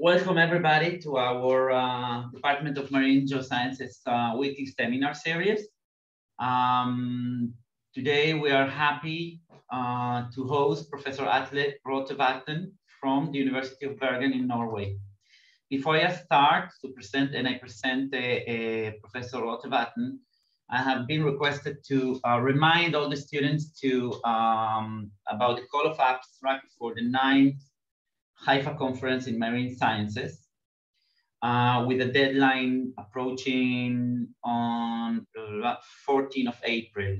welcome everybody to our uh, Department of Marine Geosciences uh, weekly seminar series. Um, today we are happy uh, to host Professor Atle Rotevatn from the University of Bergen in Norway. Before I start to present and I present uh, uh, Professor Rotevatn, I have been requested to uh, remind all the students to um, about the call of abstract for the ninth Haifa conference in marine sciences uh, with a deadline approaching on 14th of April.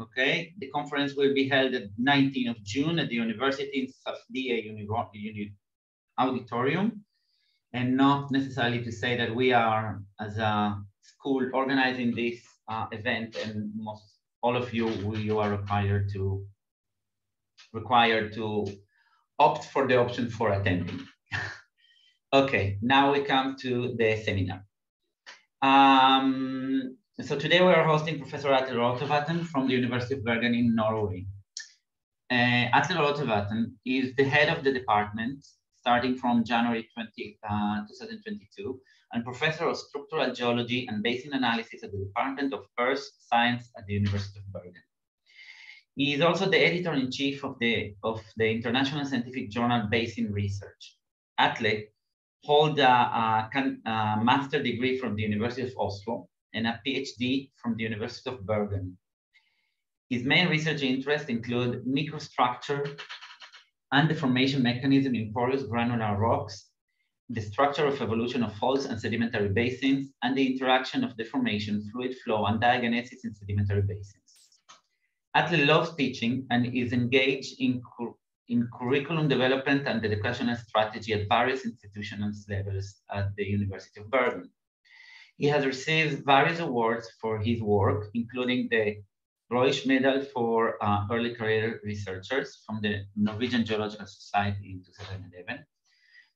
Okay, the conference will be held at 19th of June at the University in Safdia Uni Auditorium. And not necessarily to say that we are, as a school, organizing this uh, event and most all of you, you are required to required to opt for the option for attending. okay, now we come to the seminar. Um, so today we are hosting Professor Atle Rotevatn from the University of Bergen in Norway. Uh, Atle Rotevatn is the head of the department starting from January 20, uh, 2022 and professor of structural geology and basin analysis at the Department of Earth Science at the University of Bergen. He is also the editor-in-chief of the, of the international scientific journal Basin Research. Atle holds a, a, a, master degree from the University of Oslo and a PhD from the University of Bergen. His main research interests include microstructure and the formation mechanism in porous granular rocks, the structure of evolution of faults and sedimentary basins, and the interaction of deformation, fluid flow, and diagenesis in sedimentary basins. Atle loves teaching and is engaged in, in curriculum development and educational strategy at various institutional levels at the University of Bergen. He has received various awards for his work, including the Reusch Medal for uh, Early Career Researchers from the Norwegian Geological Society in 2011,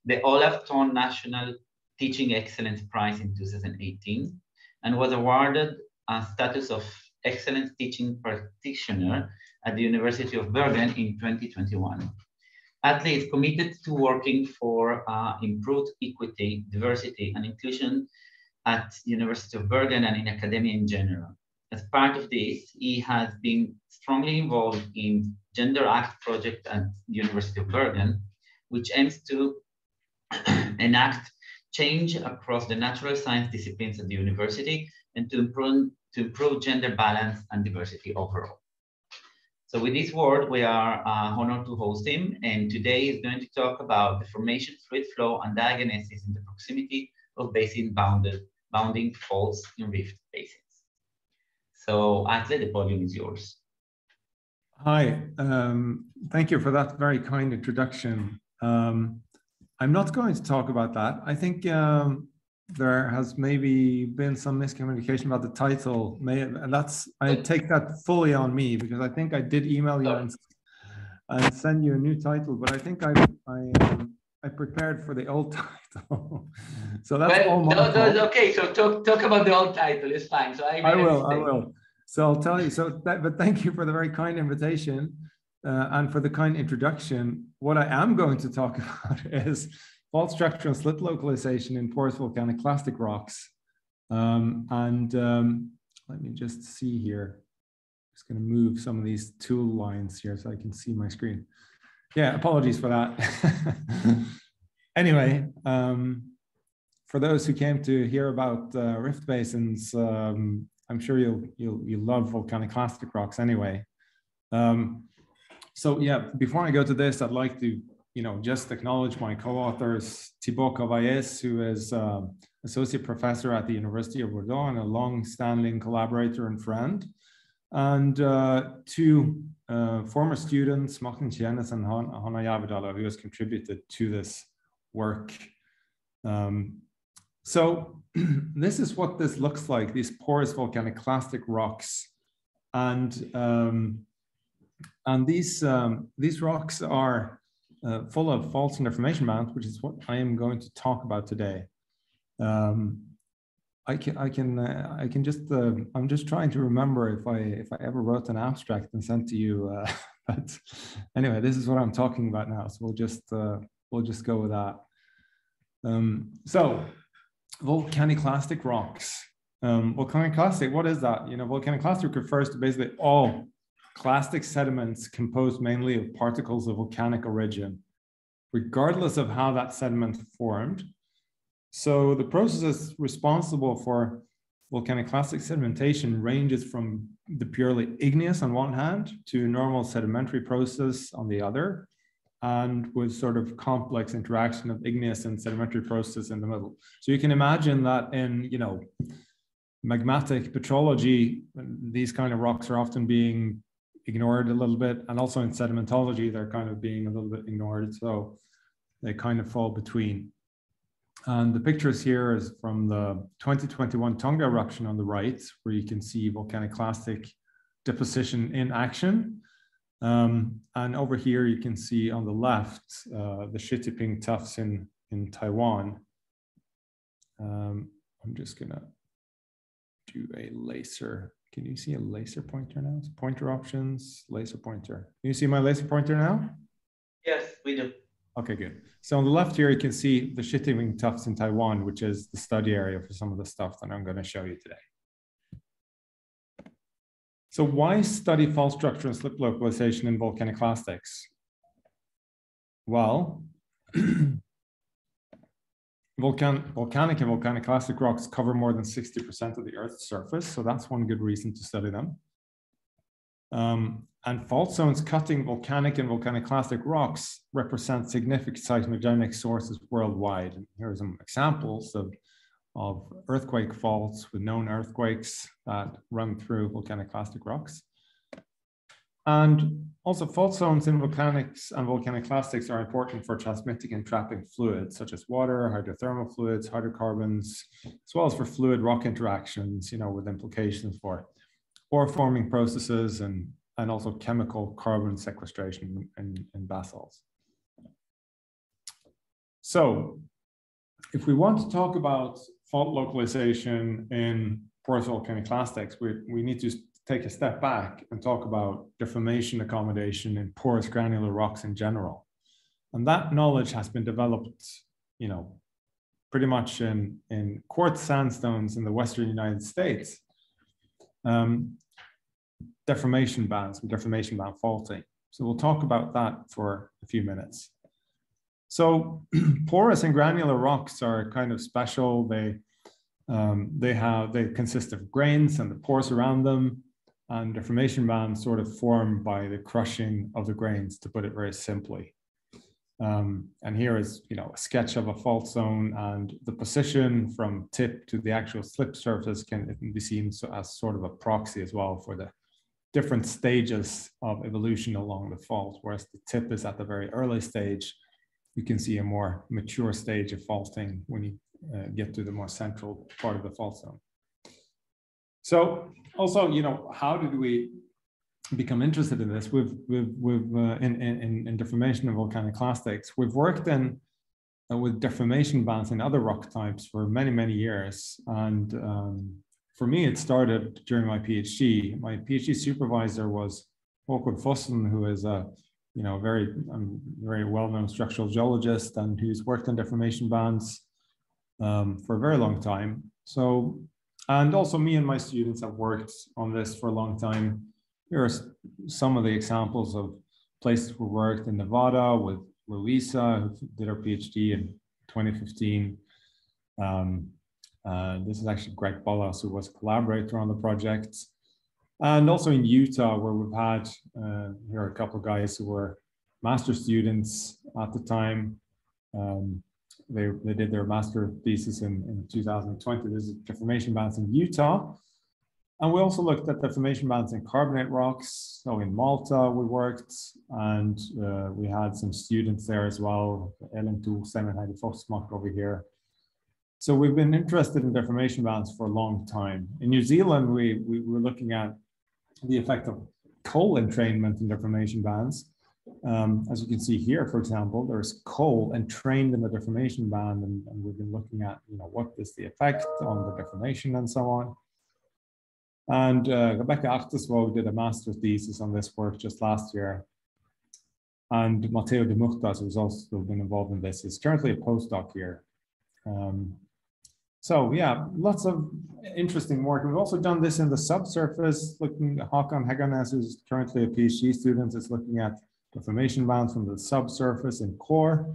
the Olav Thon National Teaching Excellence Prize in 2018, and was awarded a status of excellent teaching practitioner at the University of Bergen in 2021. Atle is committed to working for uh, improved equity, diversity, and inclusion at the University of Bergen and in academia in general. As part of this, he has been strongly involved in Gender Act project at the University of Bergen, which aims to enact change across the natural science disciplines at the university and to improve, to improve gender balance and diversity overall. So with this word, we are uh, honored to host him. And today he's going to talk about the formation, fluid flow, and diagenesis in the proximity of basin bounded, bounding faults in rift basins. So Atle, the podium is yours. Hi, um, thank you for that very kind introduction. Um, I'm not going to talk about that. I think um, there has maybe been some miscommunication about the title. May and that's I take that fully on me because I think I did email you and, and send you a new title, but I think I I um, I prepared for the old title. so that's well, all my no, no, okay. So talk talk about the old title. It's fine. So I, I will. I will. So I'll tell you. So that, but thank you for the very kind invitation uh, and for the kind introduction. What I am going to talk about is fault structure and slip localization in porous volcaniclastic rocks. Um, and um, let me just see here. I'm just going to move some of these tool lines here so I can see my screen. Yeah, apologies for that. anyway, um, for those who came to hear about uh, rift basins, um, I'm sure you'll, you'll, you love volcaniclastic rocks anyway. Um, so yeah, before I go to this, I'd like to you know, just acknowledge my co-authors, Thibault Cavailhes, who is uh, associate professor at the University of Bordeaux and a long-standing collaborator and friend, and uh, two uh, former students, Martin Tjenes and Hanna Järvedal, who has contributed to this work. Um, so this is what this looks like, these porous volcaniclastic rocks. And, um, and these, um, these rocks are uh, full of faults and deformation bands, which is what I am going to talk about today. Um, I can, I can, uh, I can just, uh, I'm just trying to remember if I, if I ever wrote an abstract and sent to you. Uh, but anyway, this is what I'm talking about now. So we'll just, uh, we'll just go with that. Um, so volcaniclastic rocks. Um, volcaniclastic, what is that? You know, volcaniclastic refers to basically all clastic sediments composed mainly of particles of volcanic origin, regardless of how that sediment formed. So the processes responsible for volcaniclastic sedimentation ranges from the purely igneous on one hand to normal sedimentary process on the other, and with sort of complex interaction of igneous and sedimentary process in the middle. So you can imagine that in, you know, magmatic petrology, these kind of rocks are often being ignored a little bit. And also in sedimentology, they're kind of being a little bit ignored. So they kind of fall between. And the pictures here is from the 2021 Tonga eruption on the right, where you can see volcaniclastic deposition in action. Um, and over here, you can see on the left, uh, the Shitiping tuffs in, in Taiwan. Um, I'm just gonna do a laser. Can you see a laser pointer now? It's pointer options, laser pointer. Can you see my laser pointer now? Yes, we do. Okay, good. So on the left here, you can see the Shitiping tuffs in Taiwan, which is the study area for some of the stuff that I'm going to show you today. So why study fault structure and slip localization in volcaniclastics? Well, Volcan, volcanic and volcaniclastic rocks cover more than 60% of the Earth's surface, so that's one good reason to study them. Um, and fault zones cutting volcanic and volcaniclastic rocks represent significant seismogenic sources worldwide. And here are some examples of, of earthquake faults with known earthquakes that run through volcaniclastic rocks. And also fault zones in volcanics and volcaniclastics are important for transmitting and trapping fluids such as water, hydrothermal fluids, hydrocarbons, as well as for fluid rock interactions, you know, with implications for ore forming processes and, and also chemical carbon sequestration in, in basalts. So if we want to talk about fault localization in porous volcaniclastics, we, we need to take a step back and talk about deformation accommodation in porous granular rocks in general. And that knowledge has been developed, you know, pretty much in, in quartz sandstones in the Western United States. Um, deformation bands and deformation band faulting. So we'll talk about that for a few minutes. So porous and granular rocks are kind of special. They um, they have they consist of grains and the pores around them and the formation bands sort of form by the crushing of the grains, to put it very simply. Um, and here is, you know, a sketch of a fault zone and the position from tip to the actual slip surface can be seen as sort of a proxy as well for the different stages of evolution along the fault. Whereas the tip is at the very early stage, you can see a more mature stage of faulting when you uh, get to the more central part of the fault zone. So also, you know, how did we become interested in this? We've, we've, we've uh, in, in, in deformation of volcaniclastics, we've worked in uh, with deformation bands in other rock types for many, many years. And um, for me, it started during my PhD. My PhD supervisor was Håkon Fossen, who is a you know very um, very well-known structural geologist and who's worked on deformation bands um, for a very long time. So and also me and my students have worked on this for a long time. Here are some of the examples of places we worked in Nevada with Louisa, who did her PhD in 2015. Um, uh, this is actually Greg Ballas, who was a collaborator on the project. And also in Utah, where we've had, uh, here are a couple of guys who were master students at the time. Um, they, they did their master thesis in, in 2020. There's deformation bands in Utah. And we also looked at deformation bands in carbonate rocks. So in Malta, we worked, and uh, we had some students there as well, Ellen Tool, Simon Heidi Foxmark over here. So we've been interested in deformation bands for a long time. In New Zealand, we, we were looking at the effect of coal entrainment in deformation bands. Um, as you can see here, for example, there's coal entrained in the deformation band, and, and, we've been looking at, you know, what is the effect on the deformation and so on. And uh, Rebecca Achtershov did a master's thesis on this work just last year. And Matteo de Muchtas, who's also been involved in this, is currently a postdoc here. Um, so yeah, lots of interesting work. We've also done this in the subsurface, looking at Håkon Heggernes, who's currently a PhD student, is looking at deformation bands from the subsurface and core.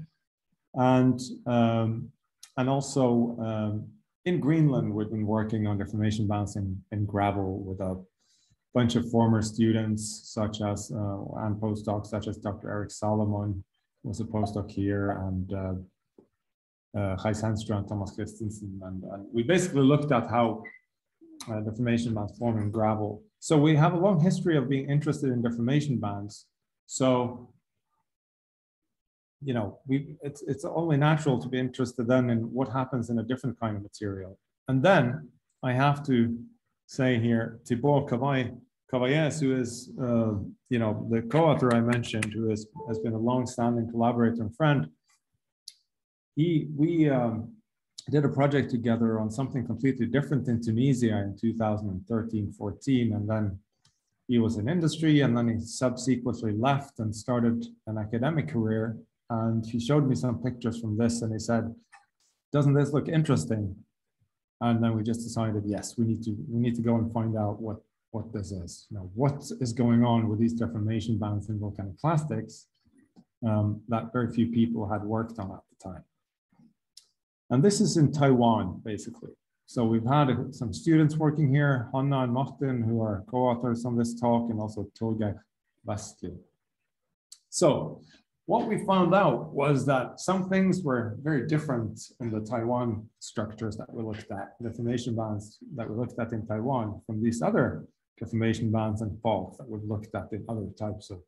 And, um, and also um, in Greenland, we've been working on deformation bands in, in gravel with a bunch of former students, such as, uh, and postdocs, such as Dr. Eric Salomon was a postdoc here, and uh, uh, and Thomas Christensen. And, and, we basically looked at how uh, deformation bands form in gravel. So we have a long history of being interested in deformation bands. So, you know, we it's, it's only natural to be interested then in what happens in a different kind of material. And then I have to say here, Thibault Cavailhes, who is, uh, you know, the co-author I mentioned, who has, has been a long-standing collaborator and friend, he we um, did a project together on something completely different in Tunisia in 2013, 14, and then he was in industry and then he subsequently left and started an academic career. And he showed me some pictures from this and he said, doesn't this look interesting? And then we just decided, yes, we need to we need to go and find out what what this is. You know, what is going on with these deformation bands in volcaniclastics um, that very few people had worked on at the time. And this is in Taiwan, basically. So we've had some students working here, Hanna and Martin, who are co-authors on this talk, and also Torgeir Vestli. So what we found out was that some things were very different in the Taiwan structures that we looked at, the deformation bands that we looked at in Taiwan from these other deformation bands and faults that we've looked at in other types of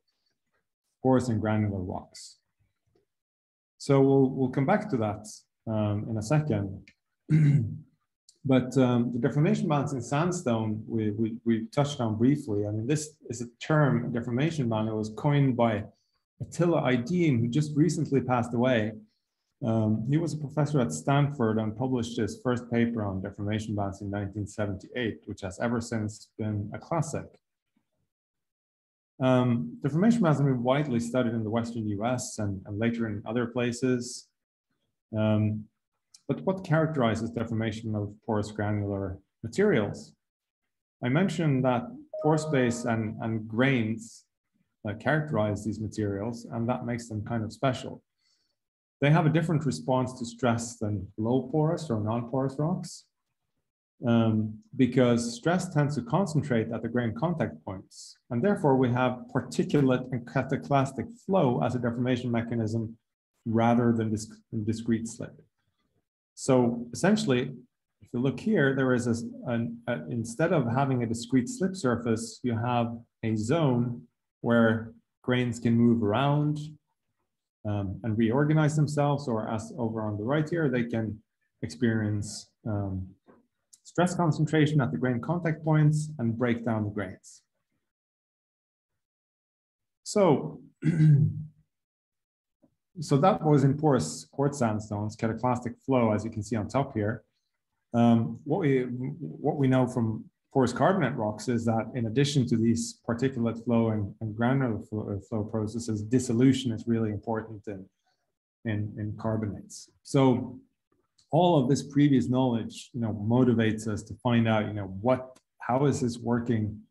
porous and granular rocks. So we'll, we'll come back to that um, in a second. but um, the deformation bands in sandstone, we, we, we, touched on briefly. I mean, this is a term, deformation band, it was coined by Attila Aydin, who just recently passed away. Um, he was a professor at Stanford and published his first paper on deformation bands in 1978, which has ever since been a classic. Um, deformation bands have been widely studied in the Western US and, and later in other places. Um, but what characterizes deformation of porous granular materials? I mentioned that pore space and, and grains uh, characterize these materials, and that makes them kind of special. They have a different response to stress than low porous or non-porous rocks, um, because stress tends to concentrate at the grain contact points, and therefore we have particulate and cataclastic flow as a deformation mechanism rather than disc discrete slip. So essentially, if you look here, there is a, an, a, instead of having a discrete slip surface, you have a zone where grains can move around um, and reorganize themselves, or as over on the right here, they can experience um, stress concentration at the grain contact points and break down the grains. So so that was in porous quartz sandstones, cataclastic flow, as you can see on top here. Um, what we what we know from porous carbonate rocks is that in addition to these particulate flow and, and granular flow, uh, flow, processes, dissolution is really important in, in, in carbonates. So all of this previous knowledge, you know, motivates us to find out, you know, what how is this working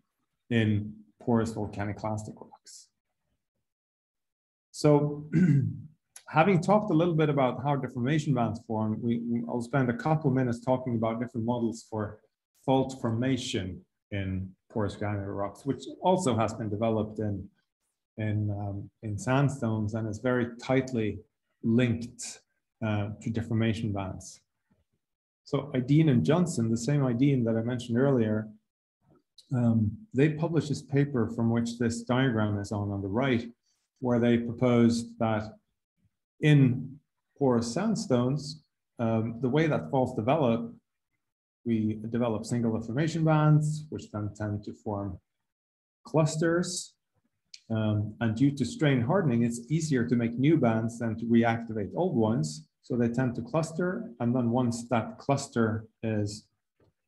in porous volcaniclastic rocks? So having talked a little bit about how deformation bands form, we, I'll spend a couple minutes talking about different models for fault formation in porous granular rocks, which also has been developed in, in, um, in sandstones and is very tightly linked uh, to deformation bands. So Aydin and Johnson, the same Aydin that I mentioned earlier, um, they published this paper from which this diagram is on on the right, where they proposed that in porous sandstones, um, the way that faults develop, we develop single deformation bands, which then tend to form clusters. Um, and due to strain hardening, it's easier to make new bands than to reactivate old ones. So they tend to cluster. And then once that cluster is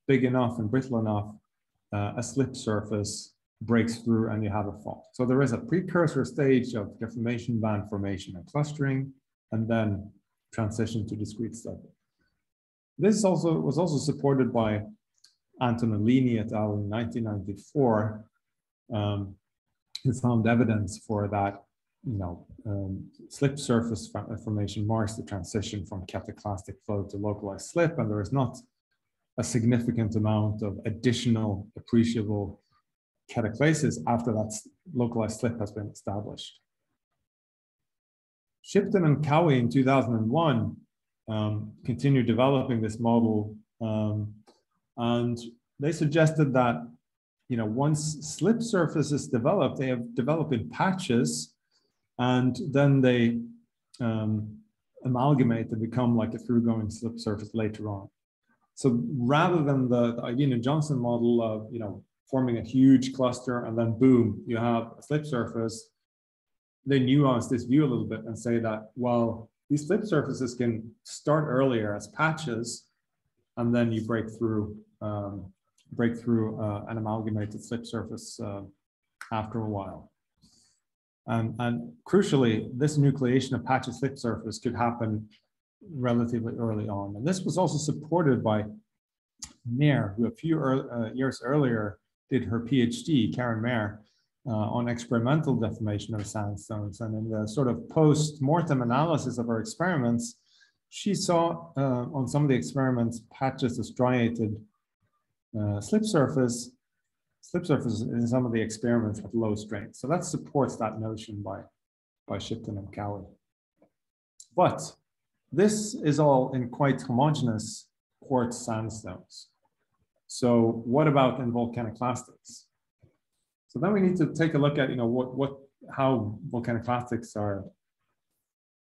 big enough and brittle enough, uh, a slip surface breaks through and you have a fault. So there is a precursor stage of deformation band formation and clustering and then transition to discrete slip. This also was also supported by Antonellini et al. in 1994, um, who found evidence for that, you know, um, slip surface formation marks the transition from cataclastic flow to localized slip, and there is not a significant amount of additional appreciable cataclasis after that localized slip has been established. Shipton and Cowie in 2001 um, continued developing this model um, and they suggested that you know once slip surfaces develop, they have developed in patches and then they um, amalgamate to become like a through-going slip surface later on. So rather than the, the Aydin Johnson model of you know forming a huge cluster and then boom, you have a slip surface, they nuance this view a little bit and say that well, these slip surfaces can start earlier as patches, and then you break through um, break through uh, an amalgamated slip surface uh, after a while. And, and crucially, this nucleation of patchy slip surface could happen relatively early on. And this was also supported by Mayer, who a few er, uh, years earlier did her PhD, Karen Mayer, uh, on experimental deformation of sandstones. And in the sort of post-mortem analysis of her experiments, she saw uh, on some of the experiments patches of striated uh, slip surface, slip surface in some of the experiments at low strength. So that supports that notion by, by Shipton and Cowie. But this is all in quite homogeneous quartz sandstones. So what about in volcaniclastics? So then we need to take a look at, you know, what, what, how volcaniclastics are,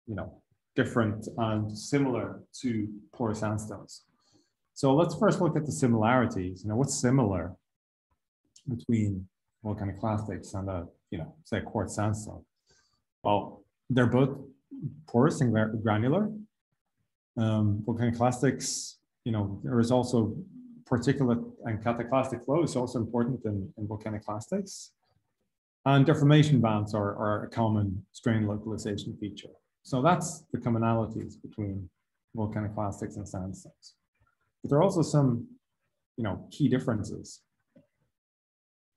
you know, different and similar to porous sandstones. So let's first look at the similarities. You know, what's similar between volcaniclastics and a, you know, say a quartz sandstone? Well, they're both porous and granular. Um, volcaniclastics, you know, there is also particulate and cataclastic flow is also important in, in volcaniclastics. And deformation bands are, are a common strain localization feature. So that's the commonalities between volcanic volcaniclastics and sandstones. But there are also some, you know, key differences.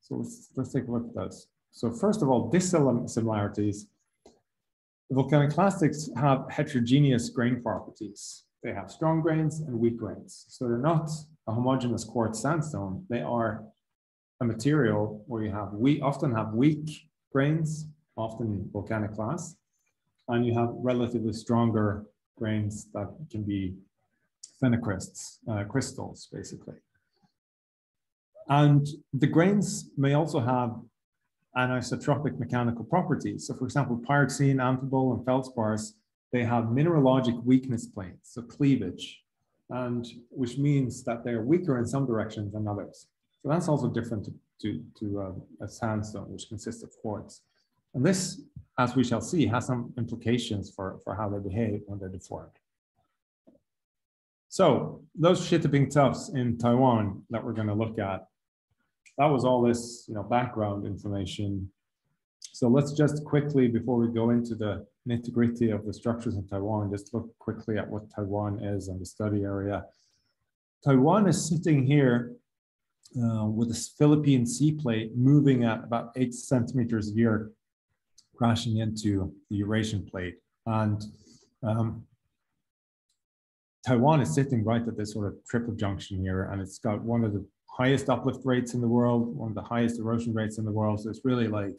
So let's, let's take a look at those. So first of all, dissimilarities. Volcaniclastics have heterogeneous grain properties. They have strong grains and weak grains. So they're not a homogeneous quartz sandstone. They are a material where you have we often have weak grains, often volcanic clast, and you have relatively stronger grains that can be phenocrysts, uh, crystals, basically. And the grains may also have anisotropic mechanical properties. So for example, pyroxene, amphibole, and feldspars, they have mineralogic weakness planes, so cleavage, and which means that they're weaker in some directions than others. So that's also different to, to, to uh, a sandstone, which consists of quartz. And this, as we shall see, has some implications for, for how they behave when they're deformed. So those Shitiping tuffs in Taiwan that we're going to look at, that was all this you know, background information. So let's just quickly, before we go into the nitty-gritty of the structures in Taiwan, just look quickly at what Taiwan is and the study area. Taiwan is sitting here uh, with this Philippine sea plate moving at about eight centimeters a year, crashing into the Eurasian plate. And um, Taiwan is sitting right at this sort of triple junction here, and it's got one of the highest uplift rates in the world, one of the highest erosion rates in the world. So it's really like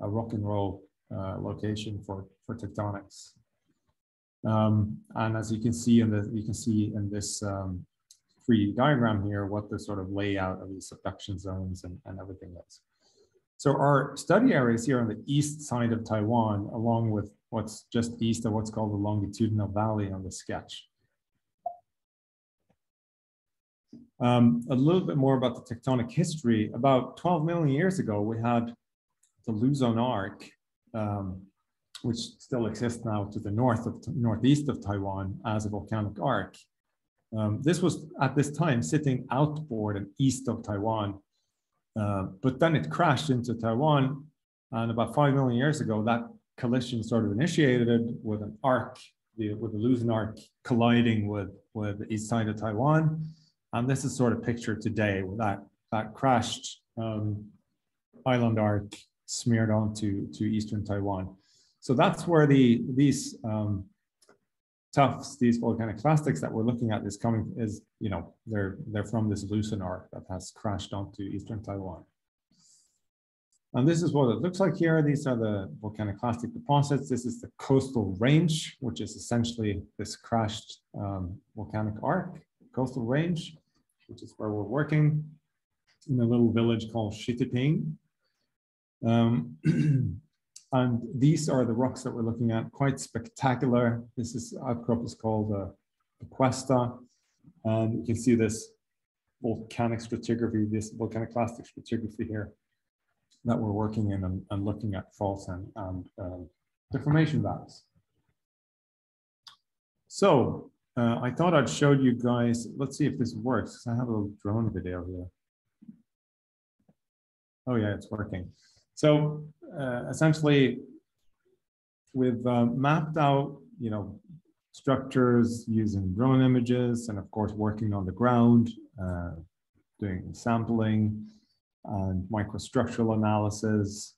a rock and roll uh, location for, for tectonics. Um, and as you can see in the, you can see in this um, 3D diagram here, what the sort of layout of the subduction zones and, and everything is. So our study areas here on the east side of Taiwan, along with what's just east of what's called the longitudinal valley on the sketch. Um, a little bit more about the tectonic history. About 12 million years ago, we had the Luzon Arc, um, which still exists now to the north of northeast of Taiwan as a volcanic arc. Um, this was at this time sitting outboard and east of Taiwan, uh, but then it crashed into Taiwan. And about five million years ago, that collision sort of initiated with an arc the, with the Luzon arc colliding with, with the east side of Taiwan. And this is sort of pictured today with that, that crashed um, island arc smeared onto to eastern Taiwan. So that's where the these um, tuffs, these volcaniclastics that we're looking at is coming is, you know, they're they're from this Luzon arc that has crashed onto eastern Taiwan. And this is what it looks like here. These are the volcaniclastic deposits. This is the coastal range, which is essentially this crashed um, volcanic arc, coastal range, which is where we're working in a little village called Shitiping. Um, and these are the rocks that we're looking at, quite spectacular. This is outcrop is called uh, Cuesta. And you can see this volcanic stratigraphy, this volcaniclastic stratigraphy here that we're working in and, and looking at faults and, and uh, deformation bands. So uh, I thought I'd show you guys, let's see if this works. I have a drone video here. Oh yeah, it's working. So uh, essentially we've uh, mapped out, you know, structures using drone images and of course working on the ground, uh, doing sampling, and microstructural analysis,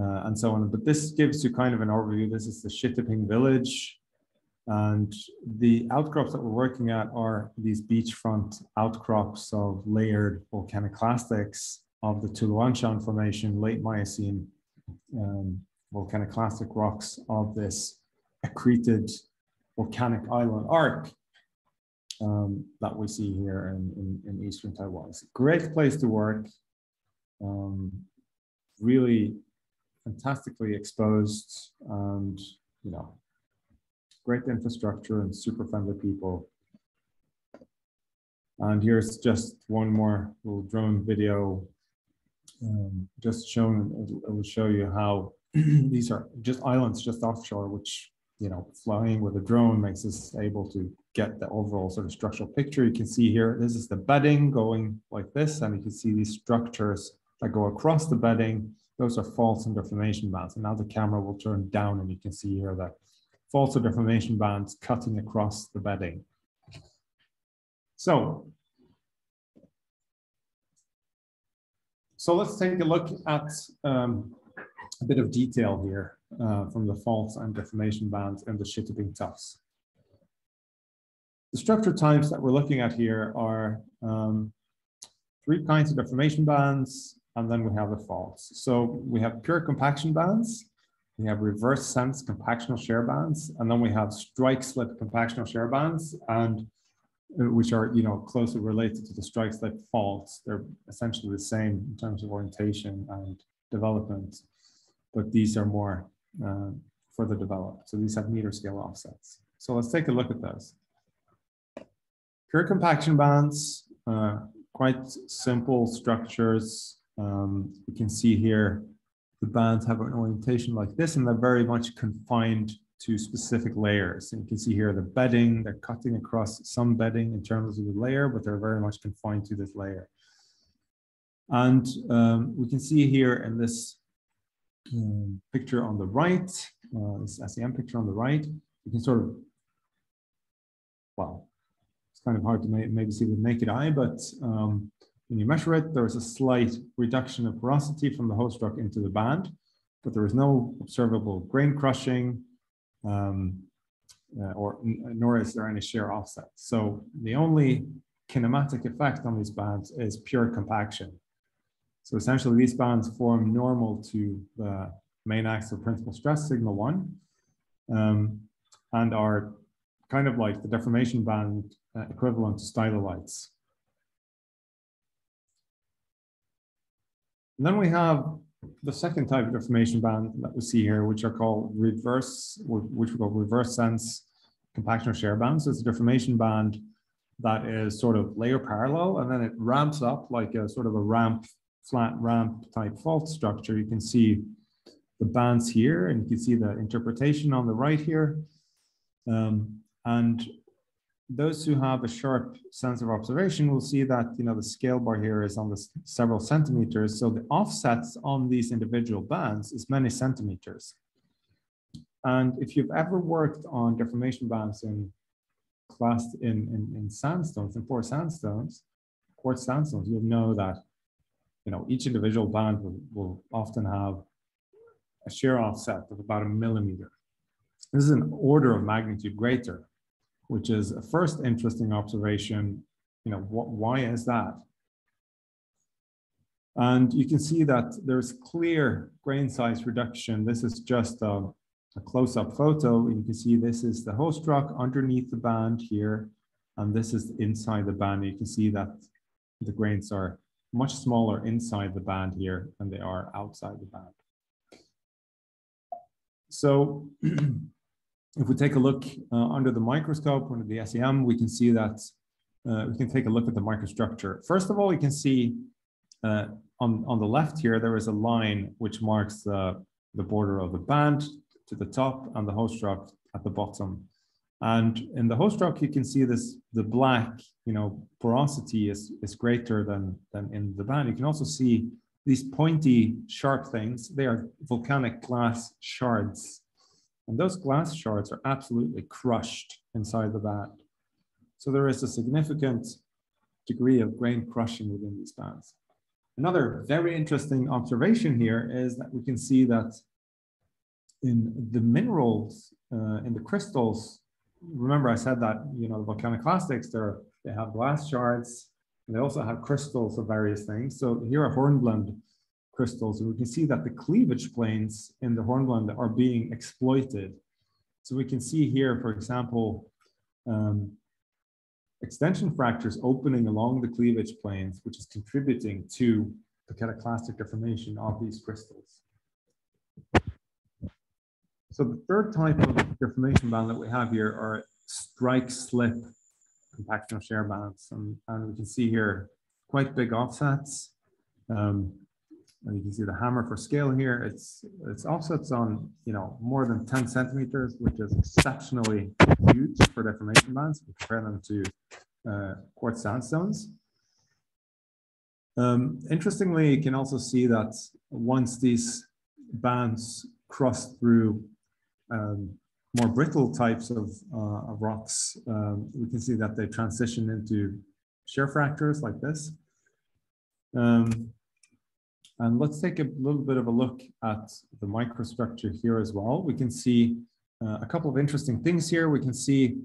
uh, and so on. But this gives you kind of an overview. This is the Shitiping village. And the outcrops that we're working at are these beachfront outcrops of layered volcaniclastics of the Tuluanshan Formation, late Miocene um, volcaniclastic rocks of this accreted volcanic island arc um, that we see here in, in, in, eastern Taiwan. It's a great place to work um, really fantastically exposed and, you know, great infrastructure and super friendly people. And here's just one more little drone video, um, just showing, it will show you how these are just islands just offshore, which, you know, flying with a drone makes us able to get the overall sort of structural picture. You can see here, this is the bedding going like this, and you can see these structures that go across the bedding, those are faults and deformation bands. And now the camera will turn down and you can see here that faults or deformation bands cutting across the bedding. So, so let's take a look at um, a bit of detail here uh, from the faults and deformation bands and the Shitiping tuffs. The structure types that we're looking at here are um, three kinds of deformation bands, and then we have the faults. So we have pure compaction bands, we have reverse sense compactional shear bands, and then we have strike slip compactional shear bands, and which are you know closely related to the strike slip faults. They're essentially the same in terms of orientation and development, but these are more uh, further developed. So these have meter scale offsets. So let's take a look at those. Pure compaction bands, uh, quite simple structures um, you can see here the bands have an orientation like this, and they're very much confined to specific layers. And you can see here the bedding, they're cutting across some bedding in terms of the layer, but they're very much confined to this layer. And um, we can see here in this um, picture on the right, uh, this SEM picture on the right, you can sort of, well, it's kind of hard to maybe see with naked eye, but um, when you measure it, there is a slight reduction of porosity from the host rock into the band, but there is no observable grain crushing, um, uh, or nor is there any shear offset. So the only kinematic effect on these bands is pure compaction. So essentially these bands form normal to the main axis of principal stress, sigma one, um, and are kind of like the deformation band uh, equivalent to stylolites. And then we have the second type of deformation band that we see here, which are called reverse, which we call reverse sense compactional shear bands. It's a deformation band that is sort of layer parallel, and then it ramps up like a sort of a ramp, flat ramp type fault structure. You can see the bands here, and you can see the interpretation on the right here. Um, and those who have a sharp sense of observation will see that you know the scale bar here is on the several centimeters. So the offsets on these individual bands is many centimeters. And if you've ever worked on deformation bands in class in, in, in sandstones, in poor sandstones, quartz sandstones, you'll know that you know each individual band will, will often have a shear offset of about a millimeter. This is an order of magnitude greater, which is a first interesting observation. You know, why is that? And you can see that there's clear grain size reduction. This is just a, a close-up photo. You can see this is the host rock underneath the band here, and this is inside the band. You can see that the grains are much smaller inside the band here than they are outside the band. So if we take a look uh, under the microscope, under the SEM, we can see that uh, we can take a look at the microstructure. First of all, you can see uh, on, on the left here, there is a line which marks the, the border of the band to the top and the host rock at the bottom. And in the host rock, you can see this, the black, you know, porosity is, is greater than, than in the band. You can also see these pointy, sharp things. They are volcanic glass shards. And those glass shards are absolutely crushed inside the band. So there is a significant degree of grain crushing within these bands. Another very interesting observation here is that we can see that in the minerals, uh, in the crystals, remember I said that, you know, the volcaniclastics, they're, they have glass shards, and they also have crystals of various things. So here are hornblende crystals, and we can see that the cleavage planes in the hornblende are being exploited. So we can see here, for example, um, extension fractures opening along the cleavage planes, which is contributing to the cataclastic deformation of these crystals. So the third type of deformation band that we have here are strike slip compactional shear bands. And, and we can see here quite big offsets. Um, and you can see the hammer for scale here. It's it's offsets on you know more than 10 centimeters, which is exceptionally huge for deformation bands. Compare them to uh, quartz sandstones. Um, interestingly, you can also see that once these bands cross through um, more brittle types of, uh, of rocks, um, we can see that they transition into shear fractures like this. Um, and let's take a little bit of a look at the microstructure here as well. We can see uh, a couple of interesting things here. We can see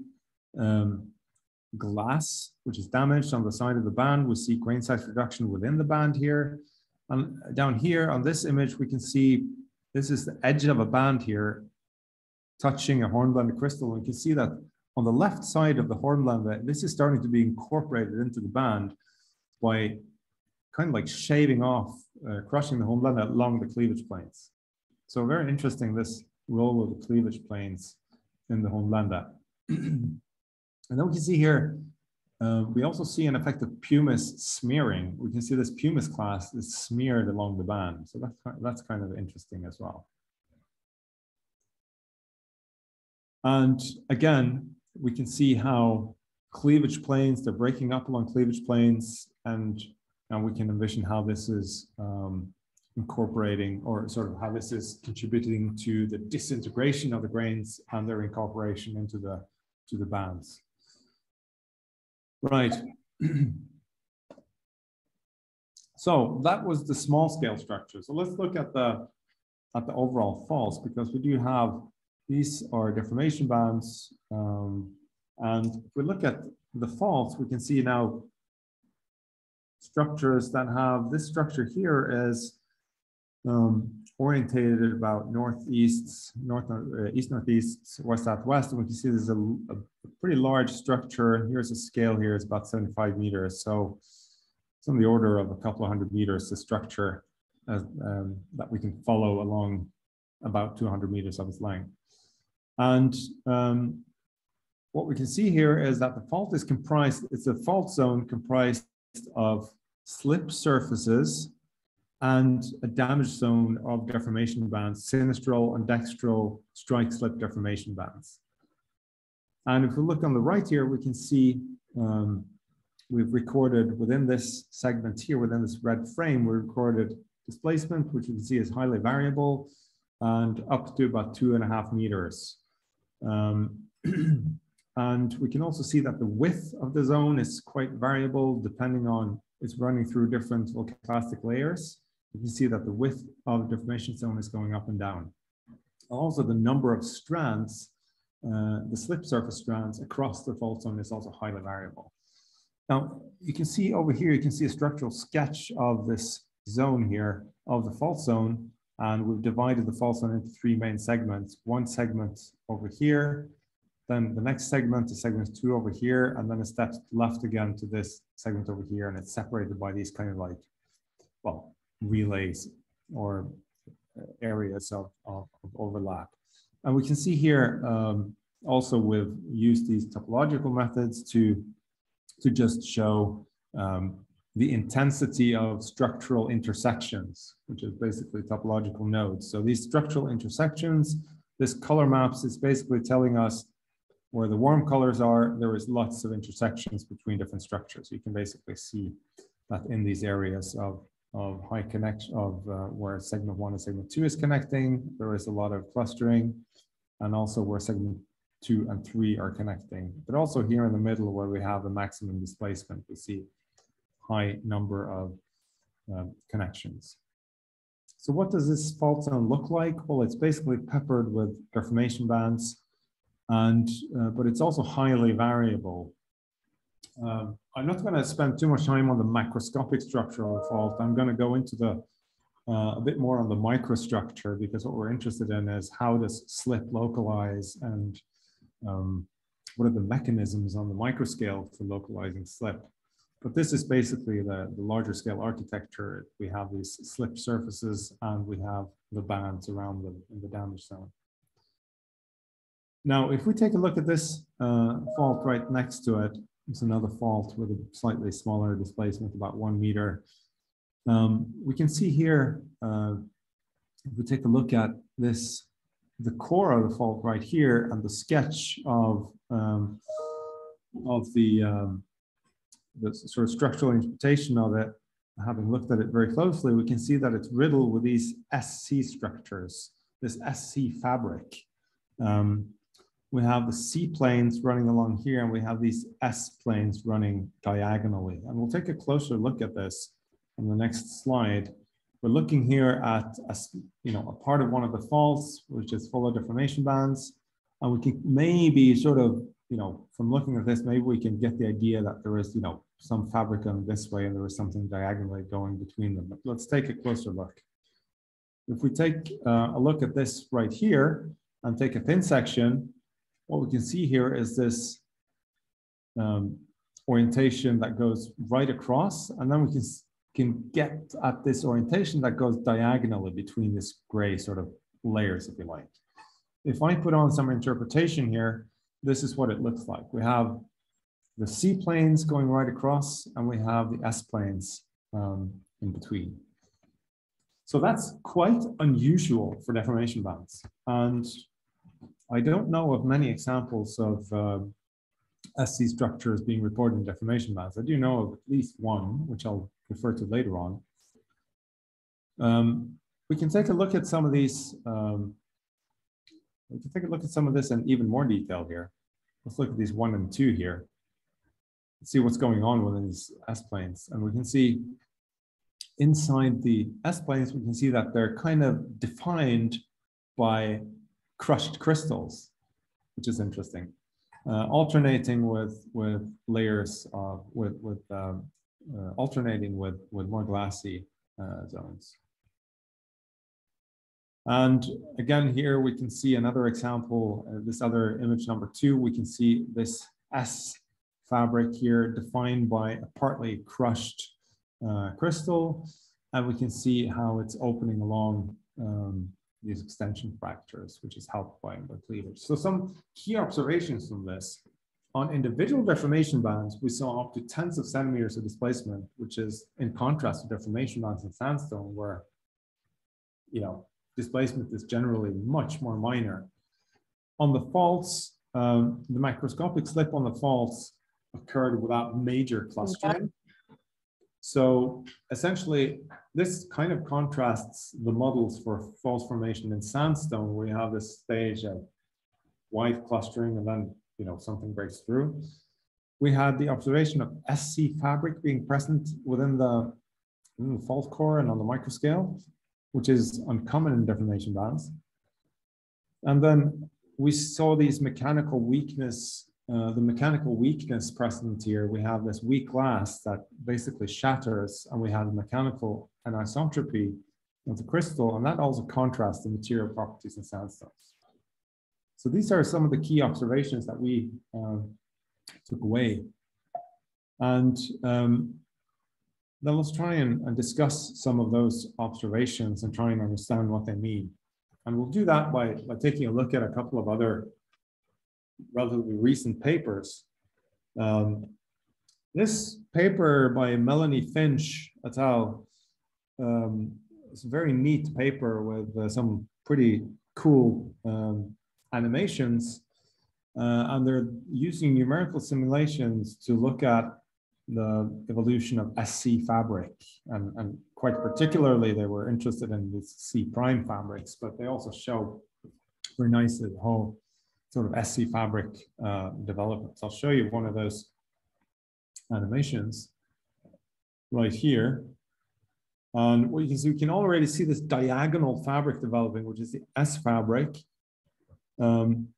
um, glass, which is damaged on the side of the band. We see grain size reduction within the band here. And down here on this image, we can see this is the edge of a band here touching a hornblende crystal. And you can see that on the left side of the hornblende, this is starting to be incorporated into the band by kind of like shaving off, uh, crushing the hornblende along the cleavage planes. So very interesting, this role of the cleavage planes in the hornblende. And then we can see here, uh, we also see an effect of pumice smearing. We can see this pumice clast is smeared along the band. So that's, that's kind of interesting as well. And again, we can see how cleavage planes, they're breaking up along cleavage planes, and, and we can envision how this is um, incorporating or sort of how this is contributing to the disintegration of the grains and their incorporation into the, to the bands. Right. so that was the small scale structure. So let's look at the at the overall faults because we do have these are deformation bands. Um, and if we look at the faults, we can see now structures that have this structure here is um, orientated about northeast, north, uh, east, northeast, west, southwest. And we can see there's a, a, pretty large structure. Here's a scale here, it's about 75 meters. So it's on the order of a couple of hundred meters, the structure as, um, that we can follow along about 200 meters of its length. And um, what we can see here is that the fault is comprised, it's a fault zone comprised of slip surfaces and a damage zone of deformation bands, sinistral and dextral strike slip deformation bands. And if we look on the right here, we can see um, we've recorded within this segment here, within this red frame, we recorded displacement, which you can see is highly variable. and up to about two and a half meters. Um, and we can also see that the width of the zone is quite variable depending on it's running through different volcaniclastic layers. You can see that the width of the deformation zone is going up and down. Also, the number of strands, uh, the slip surface strands across the fault zone is also highly variable. Now, you can see over here, you can see a structural sketch of this zone here of the fault zone. And we've divided the fault zone into three main segments. One segment over here, then the next segment is segment two over here, and then it steps left again to this segment over here, and it's separated by these kind of like, well, relays or areas of, of, of overlap. And we can see here um, also we've used these topological methods to, to just show um, the intensity of structural intersections, which is basically topological nodes. So these structural intersections, this color maps is basically telling us where the warm colors are, there is lots of intersections between different structures. You can basically see that in these areas of of high connection of uh, where segment one and segment two is connecting. There is a lot of clustering and also where segment two and three are connecting. But also here in the middle where we have the maximum displacement, we see high number of uh, connections. So what does this fault zone look like? Well, it's basically peppered with deformation bands, and uh, but it's also highly variable. Um, I'm not going to spend too much time on the macroscopic structure of fault. I'm going to go into the uh, a bit more on the microstructure because what we're interested in is how does slip localize and um, what are the mechanisms on the microscale for localizing slip. But this is basically the, the larger scale architecture. We have these slip surfaces and we have the bands around them in the damage zone. Now, if we take a look at this uh, fault right next to it, it's another fault with a slightly smaller displacement, about one meter. Um, we can see here, uh, if we take a look at this, the core of the fault right here and the sketch of, um, of the, um, the sort of structural interpretation of it, having looked at it very closely, we can see that it's riddled with these SC structures, this SC fabric. Um, we have the C planes running along here and we have these S planes running diagonally. And we'll take a closer look at this on the next slide. We're looking here at a, you know, a part of one of the faults, which is full of deformation bands. And we can maybe sort of, you know, from looking at this, maybe we can get the idea that there is, you know, some fabric on this way and there is something diagonally going between them. But let's take a closer look. If we take uh, a look at this right here and take a thin section, what we can see here is this um, orientation that goes right across, and then we can, can get at this orientation that goes diagonally between this gray sort of layers, if you like. If I put on some interpretation here, this is what it looks like. We have the C planes going right across, and we have the S planes um, in between. So that's quite unusual for deformation bands. And I don't know of many examples of uh, SC structures being reported in deformation bands. I do know of at least one, which I'll refer to later on. Um, we can take a look at some of these. Um, we can take a look at some of this in even more detail here. Let's look at these one and two here. Let's see what's going on within these S-planes. And we can see inside the S-planes, we can see that they're kind of defined by crushed crystals, which is interesting. Uh, alternating with with layers of with with um, uh, alternating with with more glassy uh, zones. And again, here we can see another example, uh, this other image number two, we can see this S fabric here defined by a partly crushed uh, crystal. And we can see how it's opening along um, these extension fractures, which is helped by, the cleavage. So some key observations from this. On individual deformation bands, we saw up to tens of centimeters of displacement, which is in contrast to deformation bands in sandstone, where you know displacement is generally much more minor. On the faults, um, the macroscopic slip on the faults occurred without major clustering. So essentially, this kind of contrasts the models for falls formation in sandstone, where you have this stage of wide clustering and then you know something breaks through. We had the observation of SC fabric being present within the, within the fault core and on the microscale, which is uncommon in deformation bands. And then we saw these mechanical weakness uh, the mechanical weakness present here, we have this weak glass that basically shatters, and we have mechanical anisotropy of the crystal, and that also contrasts the material properties in sandstones. So these are some of the key observations that we uh, took away. And um, then let's try and, and, discuss some of those observations and try and understand what they mean. And we'll do that by, by taking a look at a couple of other relatively recent papers. Um, this paper by Melanie Finch et al. Um, it's a very neat paper with uh, some pretty cool um, animations. Uh, and they're using numerical simulations to look at the evolution of SC fabric. And, and quite particularly, they were interested in the C prime fabrics, but they also show very nicely the whole sort of SC fabric uh, developments. I'll show you one of those animations right here. And what you can see, we can already see this diagonal fabric developing, which is the S fabric, um,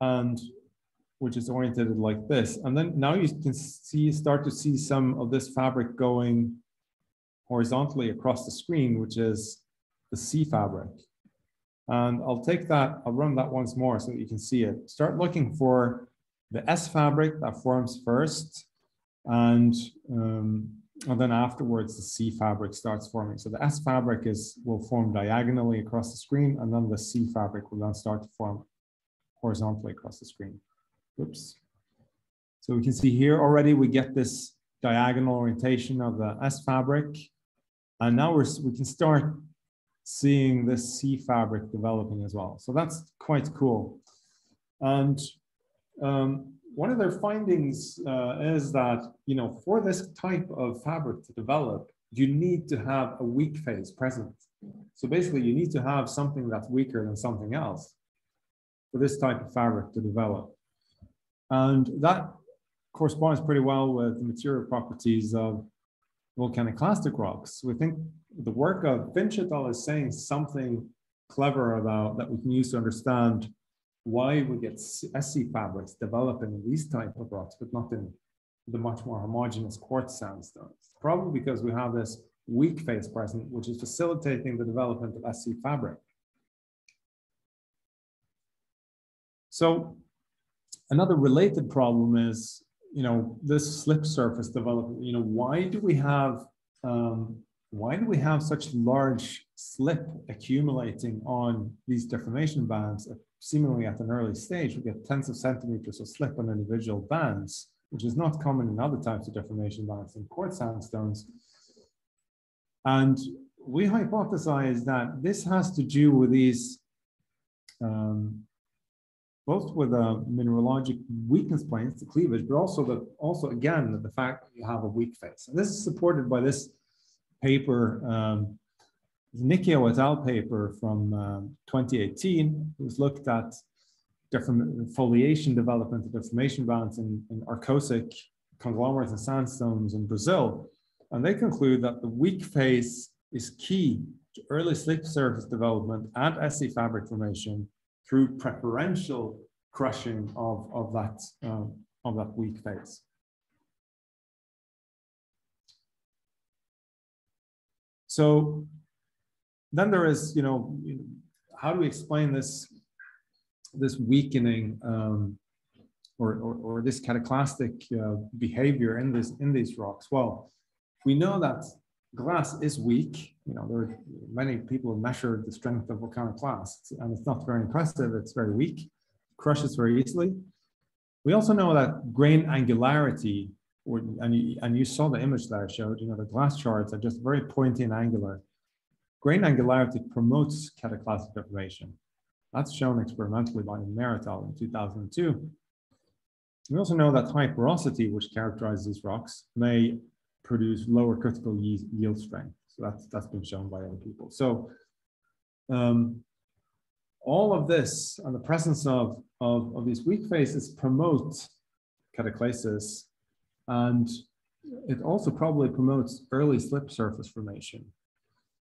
and which is oriented like this. And then now you can see, start to see some of this fabric going horizontally across the screen, which is the C fabric. And I'll take that, I'll run that once more so that you can see it. Start looking for the S fabric that forms first, and, um, and then afterwards the C fabric starts forming. So the S fabric is will form diagonally across the screen, and then the C fabric will then start to form horizontally across the screen. Oops. So we can see here already we get this diagonal orientation of the S fabric. And now we're, we can start seeing this C fabric developing as well. So that's quite cool. And um, one of their findings uh, is that, you know, for this type of fabric to develop, you need to have a weak phase present. So basically you need to have something that's weaker than something else for this type of fabric to develop. And that corresponds pretty well with the material properties of volcaniclastic rocks. We think the work of Finch et al. is saying something clever about that we can use to understand why we get SC fabrics developing in these type of rocks, but not in the much more homogeneous quartz sandstones. Probably because we have this weak phase present, which is facilitating the development of SC fabric. So another related problem is, you know, this slip surface development, you know, why do we have um, why do we have such large slip accumulating on these deformation bands seemingly at an early stage? We get tens of centimeters of slip on individual bands, which is not common in other types of deformation bands in quartz sandstones. And we hypothesize that this has to do with these, um, both with a mineralogic weakness planes, the cleavage, but also the also again the fact that you have a weak phase. And this is supported by this paper, um, Nicchio et al. paper from um, 2018, was looked at different foliation development of deformation bands in, in arkosic conglomerates and sandstones in Brazil. And they conclude that the weak phase is key to early slip surface development and SC fabric formation through preferential crushing of, of, that, um, of that weak phase. So then there is, you know, how do we explain this, this weakening um, or, or, or, this cataclastic uh, behavior in, this, in these rocks? Well, we know that glass is weak. You know, there are many people have measured the strength of volcanic glass, and it's not very impressive. It's very weak, crushes very easily. We also know that grain angularity and you, and you saw the image that I showed, you know, the glass shards are just very pointy and angular. Grain angularity promotes cataclastic deformation. That's shown experimentally by Mair et al. in 2002. We also know that high porosity, which characterizes these rocks, may produce lower critical yield strength. So that's that's been shown by other people. So um, all of this and the presence of, of, of these weak phases promote cataclasis and it also probably promotes early slip surface formation.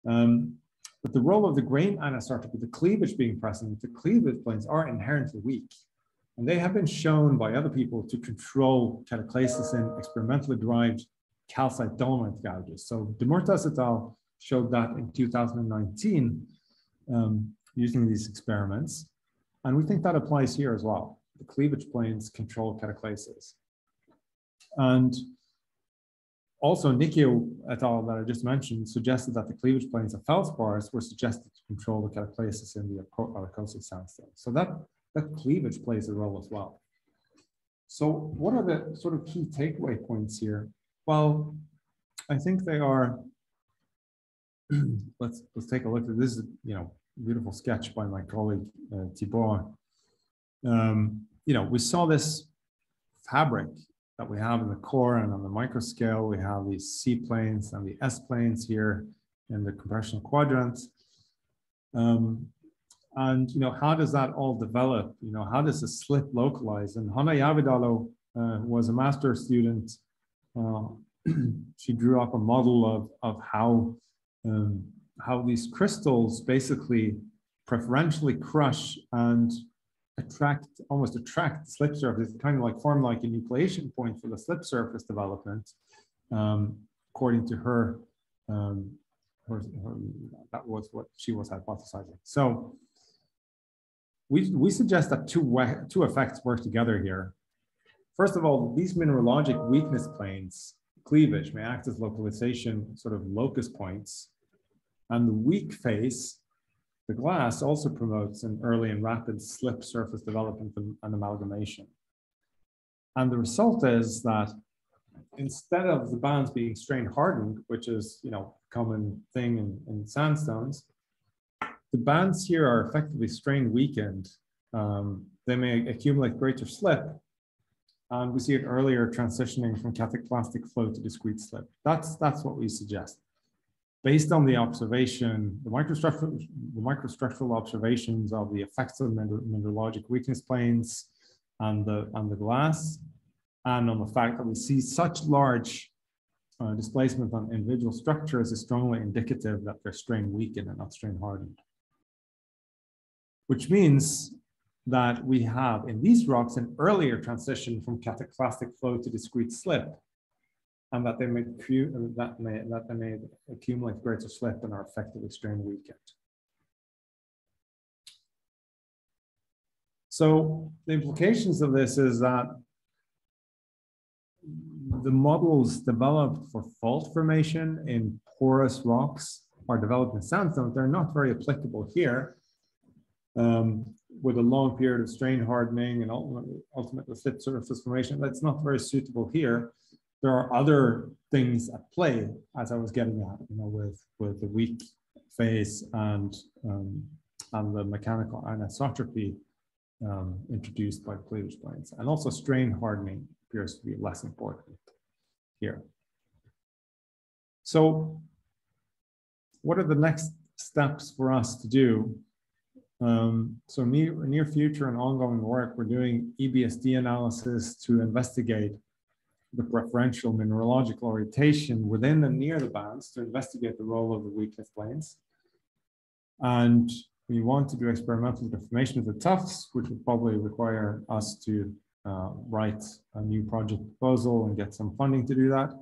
Um, but the role of the grain anisotropy, the cleavage being present, the cleavage planes are inherently weak. And they have been shown by other people to control cataclasis in experimentally derived calcite dolomite gouges. So Demurtas et al. showed that in 2019 um, using these experiments. And we think that applies here as well. The cleavage planes control cataclasis. And also, Nicchio et al. that I just mentioned suggested that the cleavage planes of feldspars were suggested to control the cataclasis in the Arkosic sandstone. So that, that cleavage plays a role as well. So what are the sort of key takeaway points here? Well, I think they are, let's, let's take a look at this, you know, beautiful sketch by my colleague uh, Thibault. Um, you know, we saw this fabric that we have in the core and on the micro scale, we have these C planes and the S planes here in the compression quadrant. Um, and, you know, how does that all develop? You know, how does the slip localize? And Hanna Yavidalo uh, was a master student. Uh, she drew up a model of, of how, um, how these crystals basically preferentially crush and attract, almost attract slip surface, kind of like form like a nucleation point for the slip surface development, um, according to her, um, her, her, that was what she was hypothesizing. So we, we suggest that two, two effects work together here. First of all, these mineralogic weakness planes, cleavage, may act as localization sort of locus points. And the weak phase the glass also promotes an early and rapid slip surface development and amalgamation. And the result is that instead of the bands being strain hardened, which is you know common thing in, in sandstones, the bands here are effectively strain weakened. Um, they may accumulate greater slip, and we see it earlier transitioning from cataclastic flow to discrete slip. That's that's what we suggest based on the observation, the microstructural, the microstructural observations of the effects of mineralogic weakness planes and the, and the glass, and on the fact that we see such large uh, displacement on individual structures is strongly indicative that they're strain weakened and not strain hardened. Which means that we have in these rocks an earlier transition from cataclastic flow to discrete slip and that they may, that may, that they may accumulate greater slip and are effectively strain weakened. So the implications of this is that the models developed for fault formation in porous rocks are developed in sandstone. They're not very applicable here. Um, with a long period of strain hardening and ultimately, ultimately slip surface formation, that's not very suitable here there are other things at play, as I was getting at, you know, with with the weak phase and um, and the mechanical anisotropy um, introduced by cleavage planes, and also strain hardening appears to be less important here. So, what are the next steps for us to do? Um, so near, near future and ongoing work, we're doing EBSD analysis to investigate the preferential mineralogical orientation within and near the bands to investigate the role of the weakness planes. And we want to do experimental deformation of the tuffs, which would probably require us to uh, write a new project proposal and get some funding to do that.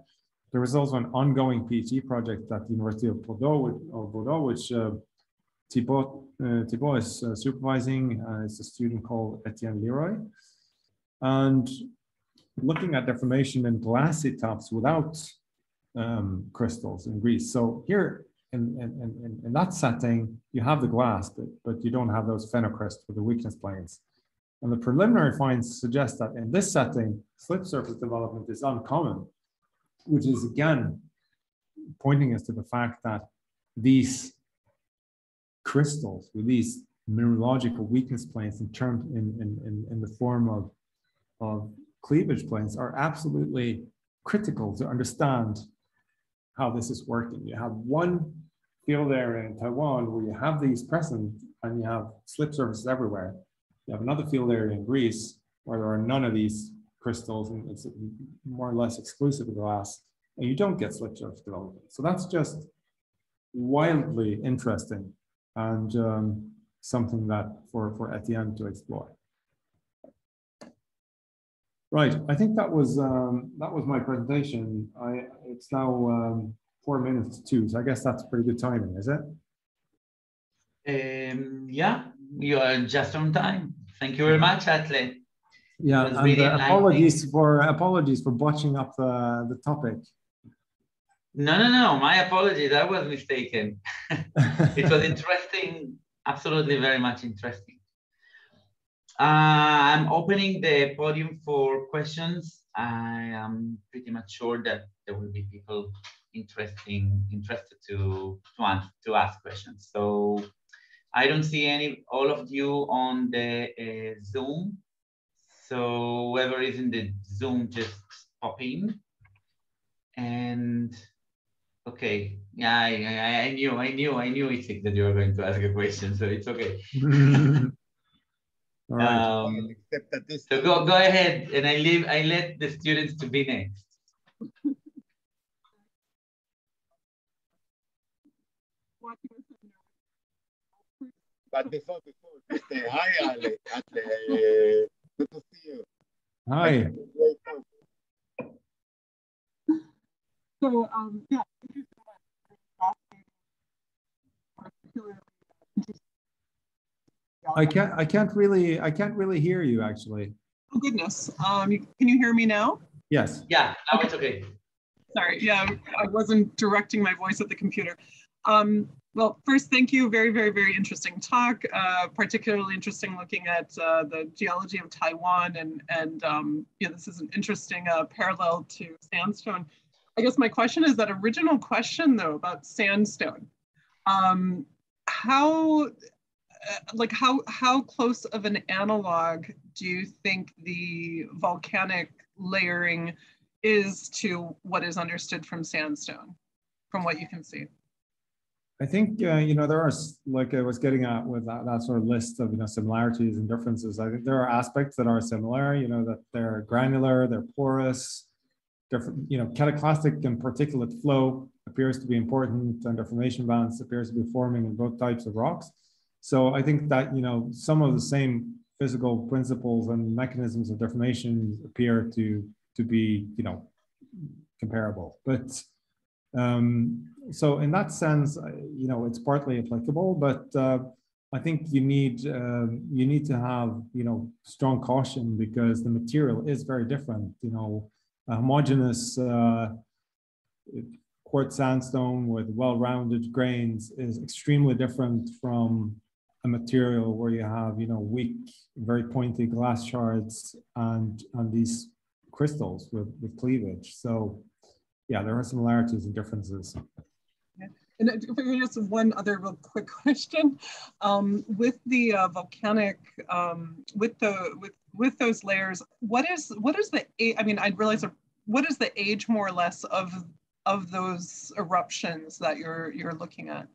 There is also an ongoing PhD project at the University of Bordeaux, which uh, Thibault, uh, Thibault is uh, supervising. Uh, it's a student called Etienne Leroy. And looking at deformation in glassy tuffs without um, crystals in Greece. So here in, in, in, in, that setting, you have the glass, but, but you don't have those phenocrysts with the weakness planes. And the preliminary finds suggest that in this setting, slip surface development is uncommon, which is again pointing us to the fact that these crystals these mineralogical weakness planes in terms in, in, in, in the form of, of cleavage planes are absolutely critical to understand how this is working. You have one field area in Taiwan where you have these present and you have slip surfaces everywhere. You have another field area in Greece where there are none of these crystals and it's more or less exclusive to glass and you don't get slip surface development. So that's just wildly interesting and um, something that for, for Etienne to explore. Right, I think that was um, that was my presentation. I it's now um, four minutes to, two, so I guess that's pretty good timing, is it? Um, yeah, you are just on time. Thank you very much, Atle. Yeah, and really uh, apologies for apologies for botching up the the topic. No, no, no. My apologies. I was mistaken. it was interesting. Absolutely, very much interesting. Uh, I'm opening the podium for questions. I am pretty much sure that there will be people interesting interested to to, answer, to ask questions. So I don't see any all of you on the uh, Zoom. So whoever is in the Zoom, just pop in. And okay, yeah, I, I, I knew, I knew, I knew Itzik that you were going to ask a question, so it's okay. All right. Um, so go go ahead, and I leave. I let the students to be next. But before, before, say hi, Ale. Ale. Good to see you. Hi. So, um, yeah. I can't. I can't really. I can't really hear you actually. Oh goodness. Um, can you hear me now? Yes. Yeah. Now okay. it's okay. Sorry. Yeah, I wasn't directing my voice at the computer. Um, well, first, thank you. Very, very, very interesting talk. Uh, particularly interesting looking at uh, the geology of Taiwan, and and um, yeah, this is an interesting uh, parallel to sandstone. I guess my question is that original question though about sandstone. Um, how uh, like how how close of an analog do you think the volcanic layering is to what is understood from sandstone from what you can see i think uh, you know there are like i was getting at with that, that sort of list of you know similarities and differences i think there are aspects that are similar you know that they're granular they're porous you know cataclastic and particulate flow appears to be important and deformation bands appears to be forming in both types of rocks so I think that, you know, some of the same physical principles and mechanisms of deformation appear to, to be, you know, comparable. But um, so in that sense, you know, it's partly applicable, but uh, I think you need uh, you need to have you know strong caution because the material is very different. You know, a homogeneous uh, quartz sandstone with well-rounded grains is extremely different from a material where you have, you know, weak, very pointy glass shards and, and these crystals with, with cleavage. So yeah, there are similarities and differences. And just one other real quick question, um, with the uh, volcanic, um, with the with with those layers, what is what is the I mean, I realize what is the age more or less of of those eruptions that you're you're looking at?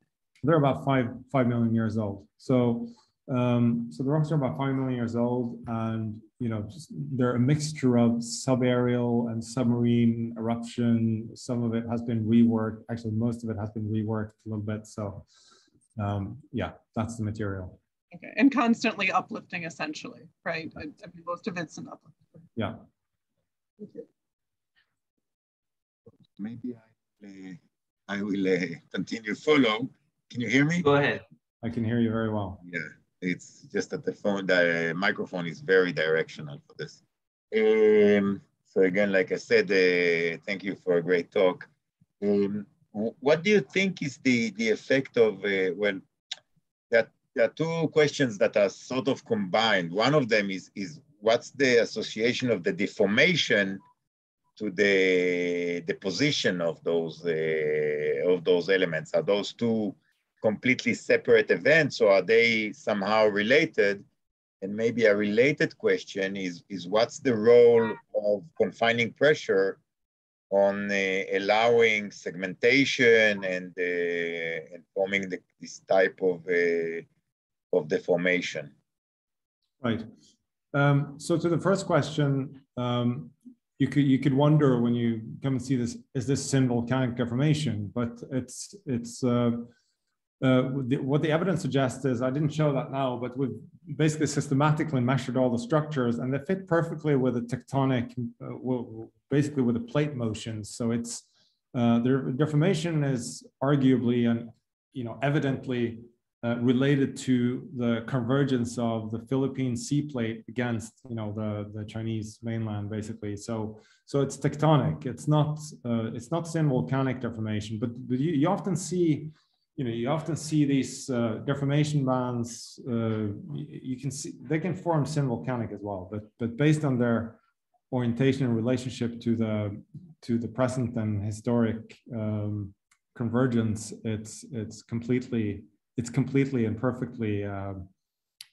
they're about five five million years old. So um, so the rocks are about five million years old, and you know just, they're a mixture of subaerial and submarine eruption. Some of it has been reworked. Actually, most of it has been reworked a little bit. So um, yeah, that's the material. Okay, and constantly uplifting, essentially, right? I, I mean, most of it's an uplift. Yeah. Maybe I, uh, I will uh, continue follow. Can you hear me? Go ahead. I can hear you very well. Yeah, it's just that the phone, the microphone is very directional for this. Um, so again, like I said, uh, thank you for a great talk. Um, what do you think is the, the effect of, uh, well, that there are two questions that are sort of combined. One of them is, is what's the association of the deformation to the, the position of those, uh, of those elements? Are those two completely separate events or are they somehow related? And maybe a related question is, is what's the role of confining pressure on uh, allowing segmentation and, uh, and forming the, this type of, uh, of deformation. Right. Um, so to the first question, um, you could you could wonder when you come and see this, is this synvolcanic deformation? But it's it's uh, uh, the, what the evidence suggests is I didn't show that now, but we've basically systematically measured all the structures and they fit perfectly with the tectonic, uh, well, basically with the plate motions. So it's uh, the deformation is arguably and you know evidently uh, related to the convergence of the Philippine sea plate against you know the the Chinese mainland basically. So so it's tectonic. It's not uh, it's not synvolcanic deformation, but, but you, you often see you know you often see these uh, deformation bands. Uh, you can see they can form synvolcanic as well, but but based on their orientation and relationship to the to the present and historic um, convergence, it's it's completely it's completely and perfectly uh,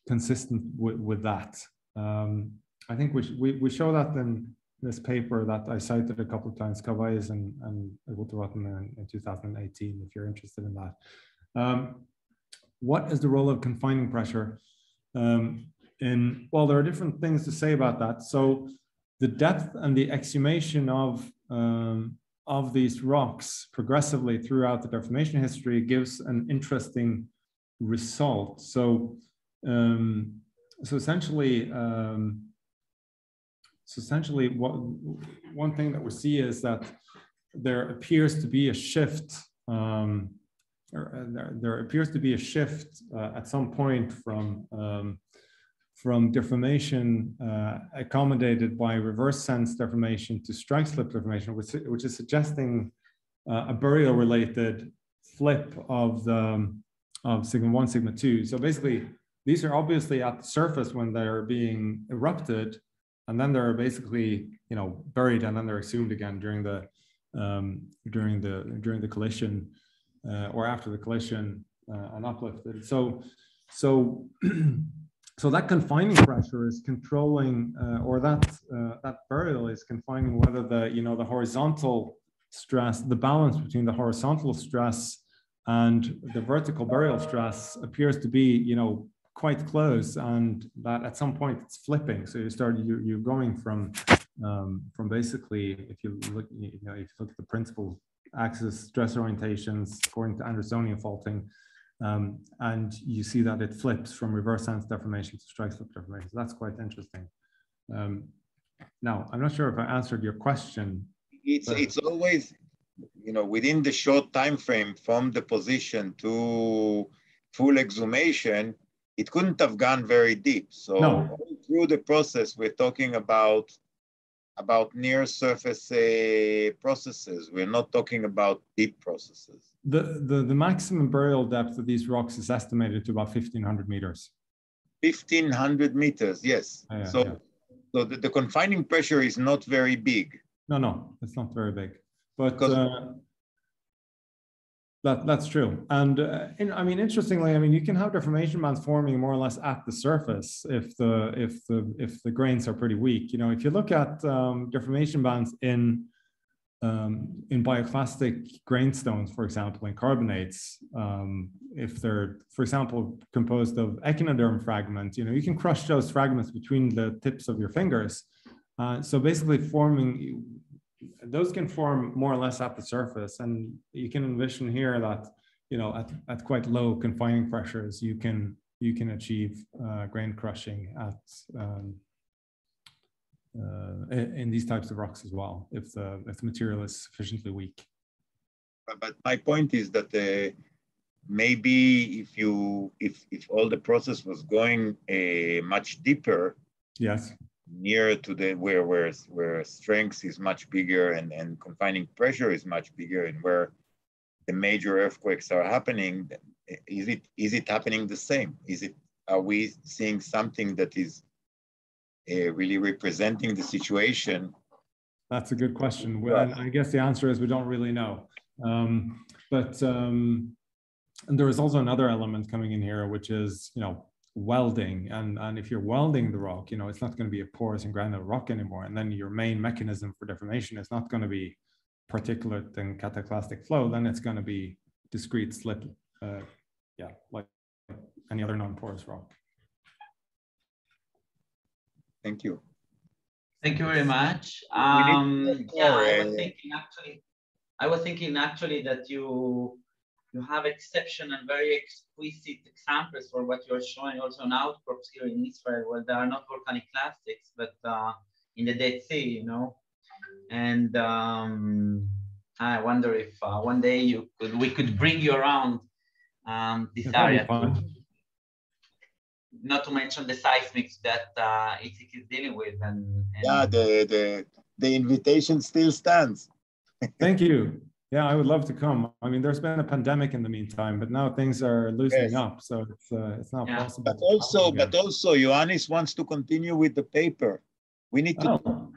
consistent with, with that. Um, I think we, we, we show that in this paper that I cited a couple of times, Cavailhes and, and in, in 2018, if you're interested in that. Um, what is the role of confining pressure? Um, in, well, there are different things to say about that. So the depth and the exhumation of um, of these rocks progressively throughout the deformation history gives an interesting result. So, um, so essentially, um, so essentially, what one thing that we see is that there appears to be a shift. Um, or, uh, there, there, appears to be a shift uh, at some point from um, from deformation uh, accommodated by reverse sense deformation to strike slip deformation, which, which is suggesting uh, a burial related flip of the of sigma 1, sigma 2. So basically, these are obviously at the surface when they're being erupted, and then they're basically you know buried, and then they're exhumed again during the um, during the during the collision uh, or after the collision uh, and uplifted. So so. so that confining pressure is controlling, uh, or that uh, that burial is confining whether the you know the horizontal stress, the balance between the horizontal stress and the vertical burial stress appears to be, you know, quite close, and that at some point it's flipping. So you start you you're going from um, from basically, if you look, you know, if you look at the principal axis stress orientations according to Andersonian faulting, um, and you see that it flips from reverse sense deformation to strike slip deformation. So that's quite interesting. Um, now, I'm not sure if I answered your question. It's it's always you know, within the short time frame from the position to full exhumation, it couldn't have gone very deep. So no. through the process, we're talking about about near surface uh, processes. We're not talking about deep processes. The, the, the maximum burial depth of these rocks is estimated to about 1500 meters. 1500 meters, yes. yeah, so, yeah. so the, the confining pressure is not very big. No, no, it's not very big. But uh, that that's true. And uh, in, I mean, interestingly, I mean, you can have deformation bands forming more or less at the surface if the if the if the grains are pretty weak. You know, if you look at um, deformation bands in um, in bioclastic grainstones, for example, in carbonates, um, if they're, for example, composed of echinoderm fragments, you know, you can crush those fragments between the tips of your fingers. Uh, so basically forming those can form more or less at the surface. And you can envision here that, you know, at, at quite low confining pressures, you can you can achieve uh, grain crushing at um, uh, in these types of rocks as well, if the if the material is sufficiently weak. But my point is that uh, maybe if you if if all the process was going uh, much deeper, yes, near to the where where where strength is much bigger and and confining pressure is much bigger and where the major earthquakes are happening is it is it happening the same? Is it are we seeing something that is uh, really representing the situation? That's a good question. Well i guess the answer is we don't really know. Um, but um, and there is also another element coming in here which is you know welding and and if you're welding the rock you know it's not going to be a porous and granular rock anymore and then your main mechanism for deformation is not going to be particulate and cataclastic flow, then it's going to be discrete slip uh, yeah, like any other non-porous rock. Thank you. Thank you very much. Um, yeah, I was thinking actually, I was thinking actually that you you have exceptional, very exquisite examples for what you're showing also on outcrops here in Israel. Well, there are not volcanic clastics, but uh, in the Dead Sea, you know. And um, I wonder if uh, one day you could, we could bring you around um, this area. Not to mention the seismics that uh, Itzik is dealing with. And, and yeah, the, the, the invitation still stands. Thank you. Yeah, I would love to come. I mean, there's been a pandemic in the meantime, but now things are loosening yes. up, so it's uh, it's not yeah. possible. But also, but also, Ioannis wants to continue with the paper. We need to. Oh.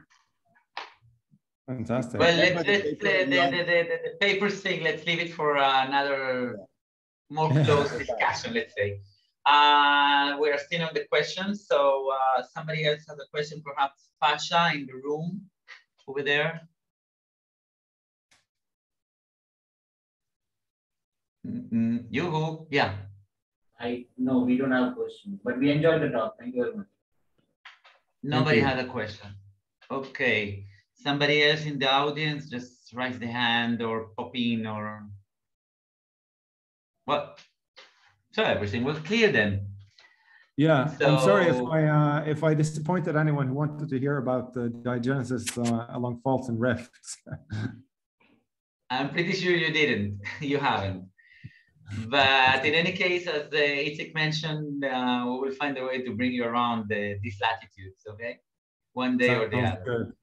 Fantastic. Well, let's, let's the, the, the, the, the paper thing. Let's leave it for another more close discussion. Let's say. Uh, we are still on the questions, so uh, somebody else has a question, perhaps Pasha in the room over there. Mm, Yoo-hoo, yeah. I no, we don't have a question, but we enjoyed the talk. Thank you very much. Nobody had a question. Okay. Somebody else in the audience, just raise the hand or pop in or what? So everything was clear then. Yeah, so, I'm sorry if I uh, if I disappointed anyone who wanted to hear about the diagenesis uh, along faults and rifts. I'm pretty sure you didn't. you haven't. But in any case, as uh, Itzik mentioned, uh, we will find a way to bring you around the, these latitudes, okay? One day Sounds or the other. Good.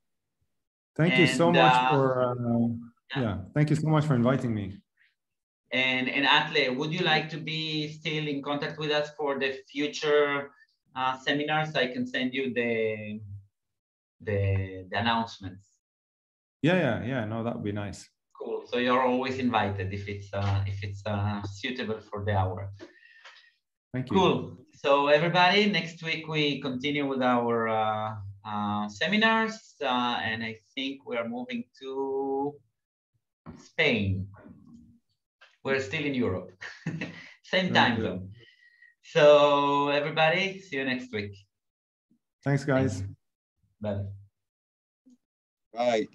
Thank and, you so much uh, for, uh, yeah. yeah, thank you so much for inviting me. And, and Atle, would you like to be still in contact with us for the future uh, seminars? I can send you the, the, the announcements. Yeah, yeah, yeah, no, that would be nice. Cool. So you're always invited if it's uh, if it's uh, suitable for the hour. Thank you. Cool. So everybody, next week we continue with our uh, uh, seminars, uh, and I think we are moving to Spain. We're still in Europe, same time zone. So everybody, see you next week. Thanks, guys. Bye. Bye.